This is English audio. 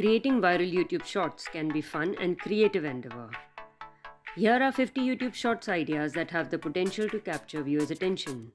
Creating viral YouTube shorts can be fun and creative endeavor. Here are 50 YouTube shorts ideas that have the potential to capture viewers' attention.